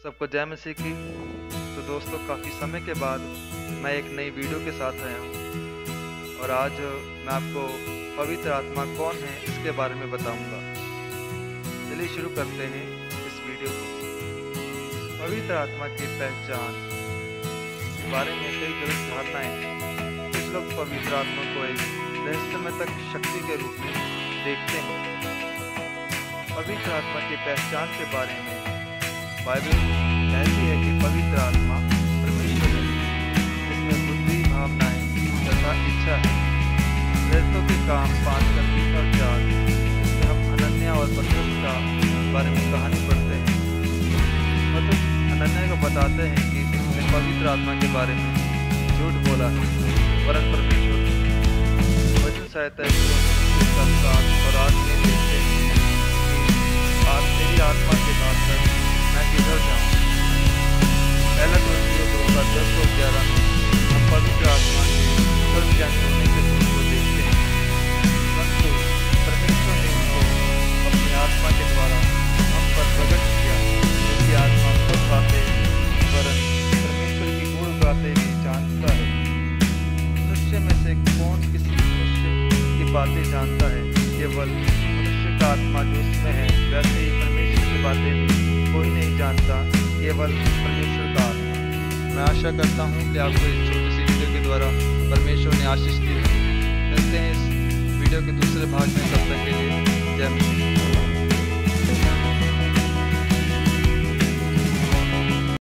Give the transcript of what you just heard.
सबको जय मसीह की तो दोस्तों, काफ़ी समय के बाद मैं एक नई वीडियो के साथ आया हूँ। और आज मैं आपको पवित्र आत्मा कौन है, इसके बारे में बताऊँगा। चलिए शुरू करते हैं इस वीडियो को। पवित्र आत्मा की पहचान के बारे में कई गलत धारणाएँ हैं। कुछ लोग पवित्र आत्मा को एक रहस्यमय तक शक्ति के रूप में देखते हैं। पवित्र आत्मा की पहचान के बारे में बाइबल कहती है कि पवित्र आत्मा परमेश्वर है। जिसमें बुद्धि, भावनाएँ तथा इच्छा है। रहतों के काम पाँच करती और चार हम अनन्या और पत्रस का बारे में कहानी पढ़ते हैं। पत्रस अनन्या को बताते हैं कि उसने पवित्र आत्मा के बारे में झूठ बोला है, वरन परमेश्वर वचन सहायता और आठ में हैं बातें जानता है केवल मनुष्य का आत्मा जो उसमें है वैसे ही परमेश्वर की बातें भी कोई नहीं जानता केवल परमेश्वर का आत्मा मैं आशा करता हूँ कि आपको इस छोटी द्वारा परमेश्वर ने आशीष दी है। मिलते हैं इस वीडियो के दूसरे भाग में, तब तक के लिए जय मसीह